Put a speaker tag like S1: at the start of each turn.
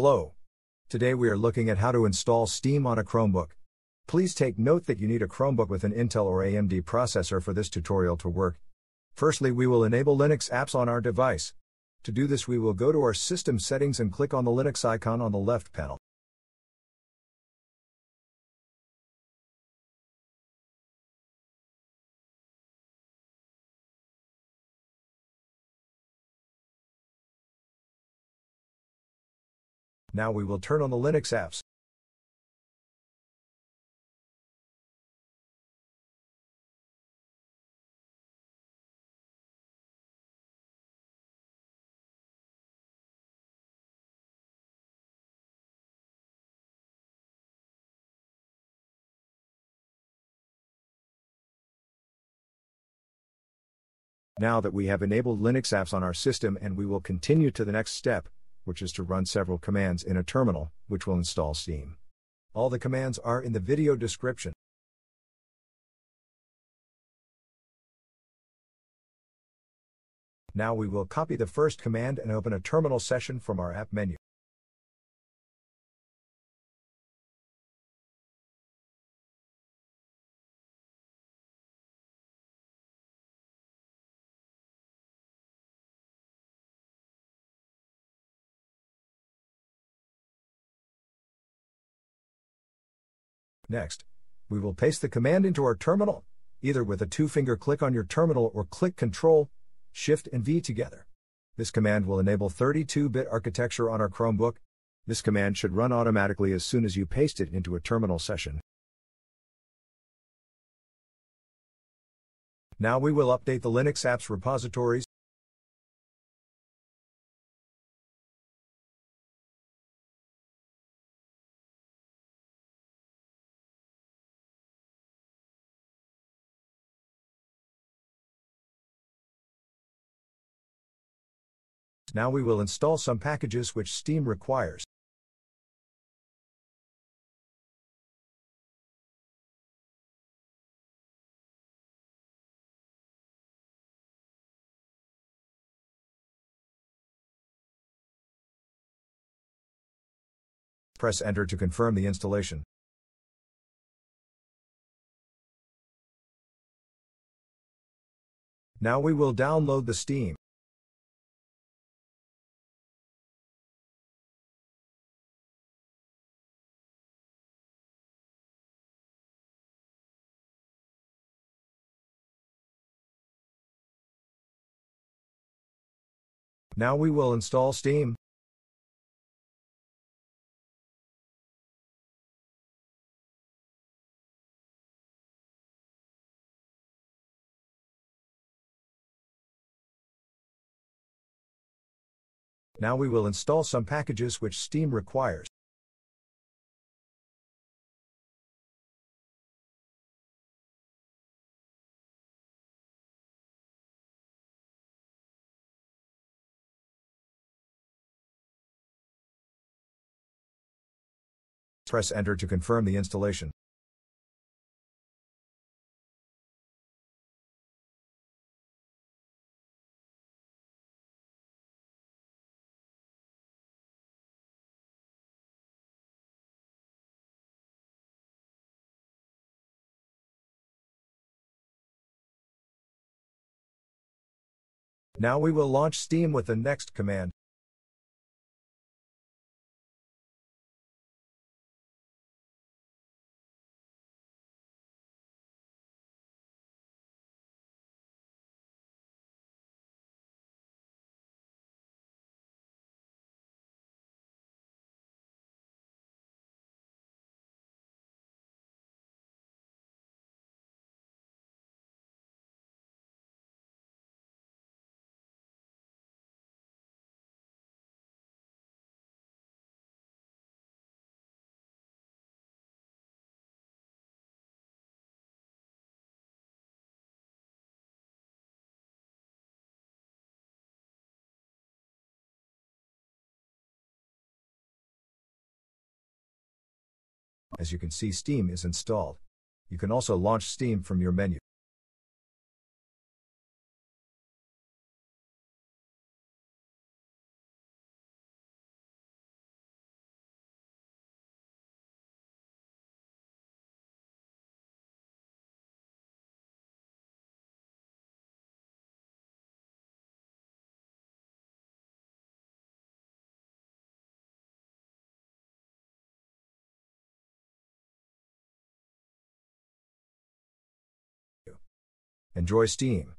S1: Hello. Today we are looking at how to install Steam on a Chromebook. Please take note that you need a Chromebook with an Intel or AMD processor for this tutorial to work. Firstly, we will enable Linux apps on our device. To do this, we will go to our system settings and click on the Linux icon on the left panel. Now we will turn on the Linux apps. Now that we have enabled Linux apps on our system and we will continue to the next step, which is to run several commands in a terminal, which will install Steam. All the commands are in the video description. Now we will copy the first command and open a terminal session from our app menu. Next, we will paste the command into our terminal, either with a two-finger click on your terminal or click Ctrl, Shift and V together. This command will enable 32-bit architecture on our Chromebook. This command should run automatically as soon as you paste it into a terminal session. Now we will update the Linux apps repositories, Now we will install some packages which Steam requires. Press Enter to confirm the installation. Now we will download the Steam. Now we will install Steam. Now we will install some packages which Steam requires. Press Enter to confirm the installation. Now we will launch Steam with the next command. As you can see Steam is installed. You can also launch Steam from your menu. Enjoy Steam.